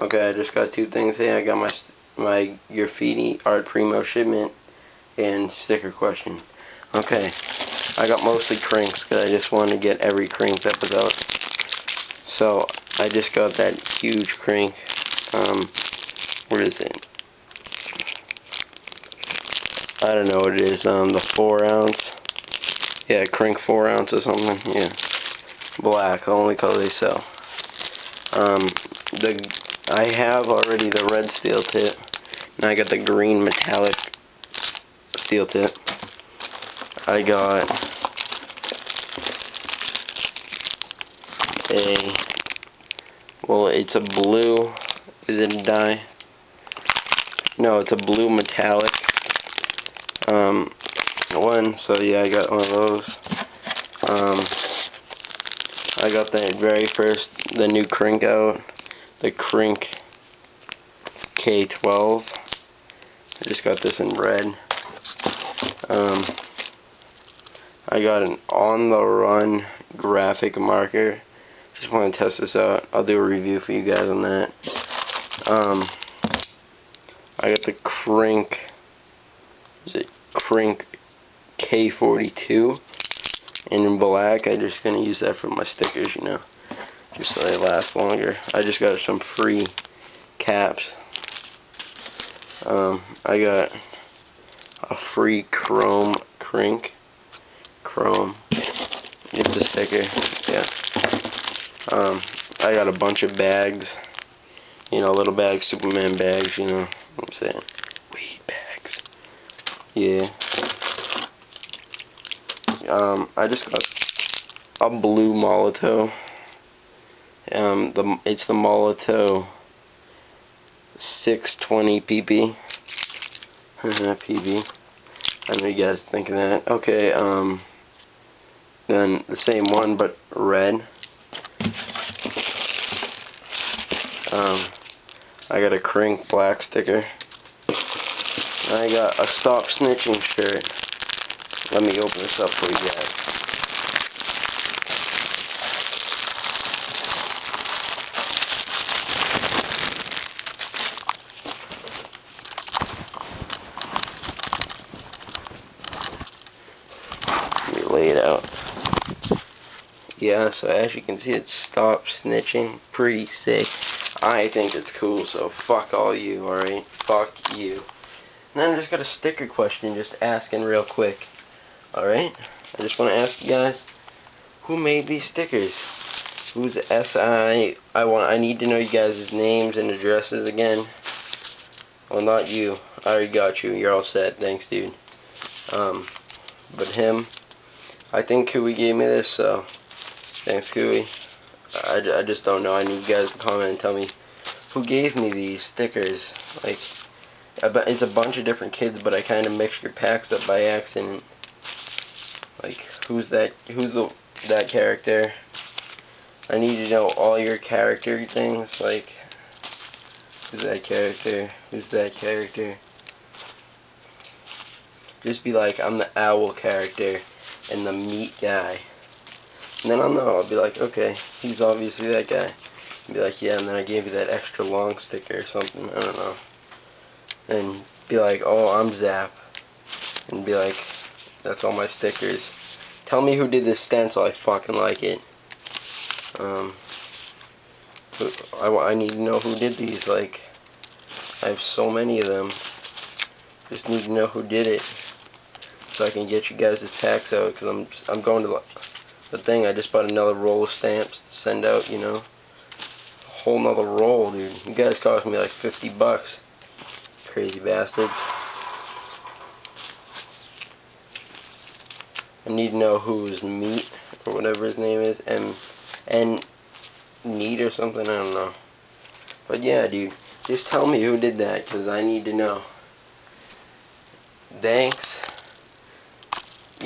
Okay, I just got two things here. I got my my graffiti art primo shipment and sticker question. Okay, I got mostly cranks because I just wanted to get every crank that was out. So I just got that huge crank. Um, what is it? I don't know what it is. Um, the four ounce. Yeah, crank four ounce or something. Yeah, black. The only color they sell. Um, the I have already the red steel tip. Now I got the green metallic steel tip. I got a well it's a blue is it a dye no it's a blue metallic um one so yeah I got one of those um I got the very first the new crank out the Krink K12 I just got this in red um I got an on the run graphic marker just want to test this out. I'll do a review for you guys on that. Um, I got the Krink, is it Krink K42 and in black. I'm just going to use that for my stickers, you know, just so they last longer. I just got some free caps. Um, I got a free chrome Krink. Chrome. It's a sticker, yeah. Um, I got a bunch of bags. You know, little bags, Superman bags, you know what I'm saying. Weed bags. Yeah. Um, I just got a blue Molotow. Um, the it's the Molotow 620 PB. PP. I know you guys think of that. Okay, um, then the same one but red. Um, I got a Krink black sticker. I got a Stop Snitching shirt. Let me open this up for you guys. It out. Yeah, so as you can see, it Stop Snitching. Pretty sick. I think it's cool, so fuck all you, alright? Fuck you. Then I just got a sticker question, just asking real quick. Alright? I just want to ask you guys, who made these stickers? Who's SI? I want. I need to know you guys' names and addresses again. Well, not you. I already got you. You're all set. Thanks, dude. Um, but him, I think Kui gave me this, so thanks, Kui. I, I just don't know. I need you guys to comment and tell me who gave me these stickers. Like, it's a bunch of different kids, but I kind of mixed your packs up by accident. Like, who's that? Who's the that character? I need to know all your character things. Like, who's that character? Who's that character? Just be like, I'm the owl character and the meat guy. And then I'll know. I'll be like, okay, he's obviously that guy. Be like, yeah, and then I gave you that extra long sticker or something. I don't know. And be like, oh, I'm Zap. And be like, that's all my stickers. Tell me who did this stencil. I fucking like it. Um, I, I need to know who did these. Like, I have so many of them. Just need to know who did it. So I can get you guys' packs out. Because I'm, I'm going to the thing. I just bought another roll of stamps to send out, you know. A whole nother roll, dude. You guys cost me like 50 bucks. Crazy bastards. I need to know who's meat or whatever his name is and and neat or something I don't know but yeah dude just tell me who did that because I need to know thanks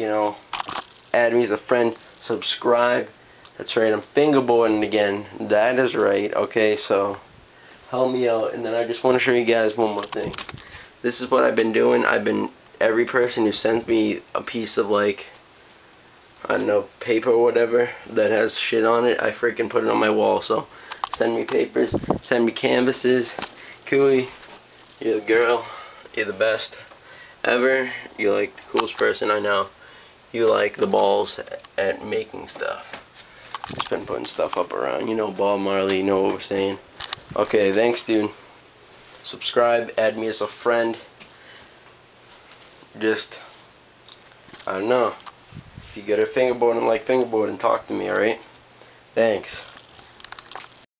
you know add me as a friend subscribe that's right I'm fingerboarding again that is right okay so help me out and then I just want to show you guys one more thing this is what I've been doing I've been every person who sends me a piece of like I don't know, paper or whatever that has shit on it, I freaking put it on my wall. So Send me papers. Send me canvases. Cooey, you're the girl. You're the best ever. You're like the coolest person I know. You like the balls at making stuff. Just been putting stuff up around. You know Bob Marley, you know what we're saying. Okay, thanks dude. Subscribe, add me as a friend. Just, I don't know. If you get a fingerboard and like fingerboard and talk to me, alright? Thanks.